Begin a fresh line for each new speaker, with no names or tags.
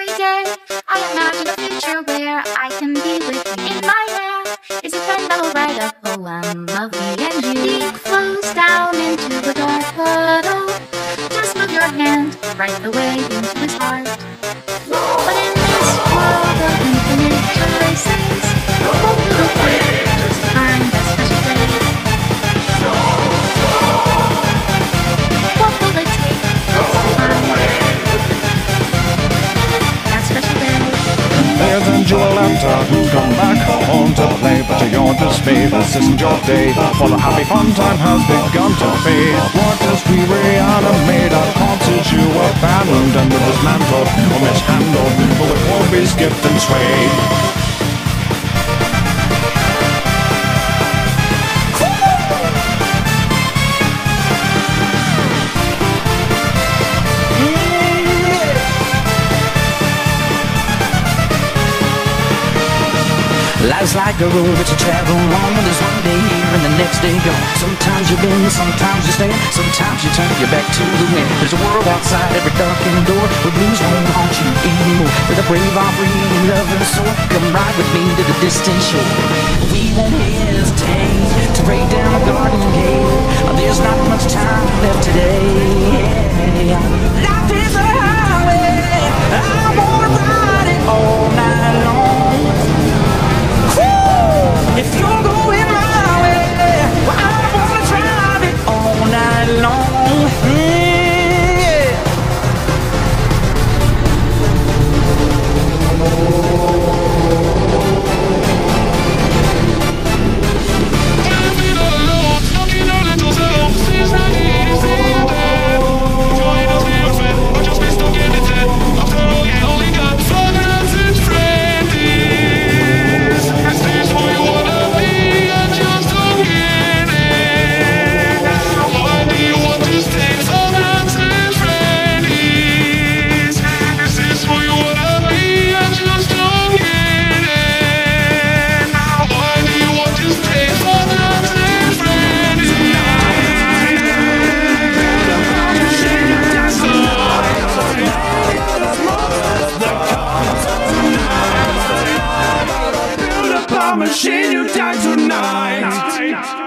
every day. I imagine a future where I can be with you. In my hair is a pen that'll write a poem of me and you. Ink flows down into the dark puddle. Just move your hand right the way into his
A Joeletta who's come back home to play, but to your dismay, this isn't your day. For the happy fun time has begun to fade. What if we reanimate our corpses you abandoned and dismantled or mishandled, but with Wolfie skipped and swayed?
Life's like a road that you travel on There's one day here and the next day gone. Sometimes you bend, sometimes you stand Sometimes you turn your back to the wind. There's a world outside every darkened door Where blues won't haunt you anymore. With a brave, free, love and soul Come ride with me to the distant shore. We won't hesitate
Machine, you die tonight.